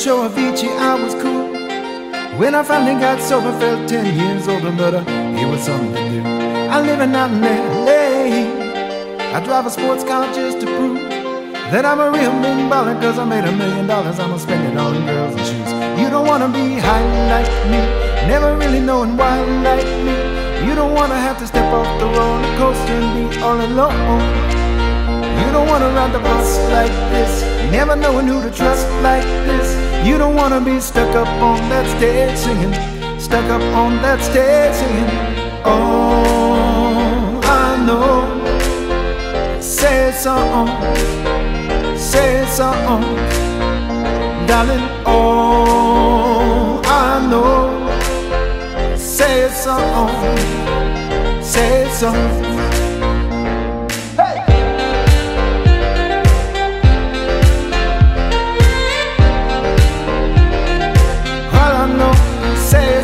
show Avicii I was cool. When I finally got sober, felt 10 years older, but uh, it was something do. I live in out in LA. I drive a sports car just to prove that I'm a real big baller, cause I made a million dollars. I'ma spend it all in girls and shoes. You don't wanna be high like me, never really knowing why like me. You don't wanna have to step off the roller coaster and be all alone. You don't wanna ride the bus like this, never knowing who to trust like this. You don't wanna be stuck up on that stage singing, stuck up on that stage singing. Oh, I know. Say something, say something, darling. Oh, I know. Say something, say. All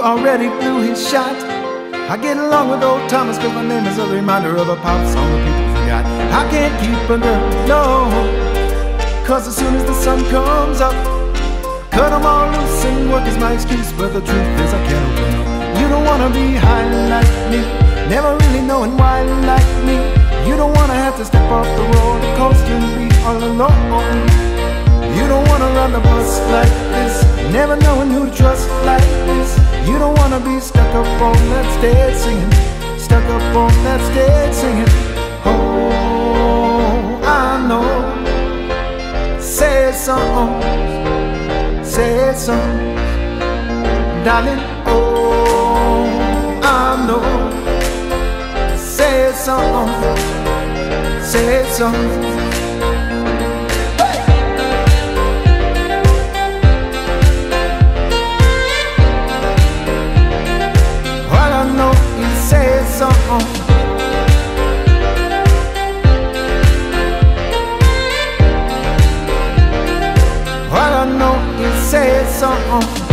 already blew his shot. I get along with old Thomas cause my name is a reminder of a pop song that people forgot. I can't keep a girl, no. Cause as soon as the sun comes up, cut 'em all loose and work is my excuse. But the truth is I can't open up. You don't wanna be high like me, never really knowing why like me. You don't wanna have to step off the roller coaster and be all alone. You don't wanna run the bus like this, never knowing who to trust like. You don't wanna be stuck up on that stage singing, stuck up on that stage singing. Oh, I know. Say something, say something, darling. Oh, I know. Say something, say something. Something. All I know is say something.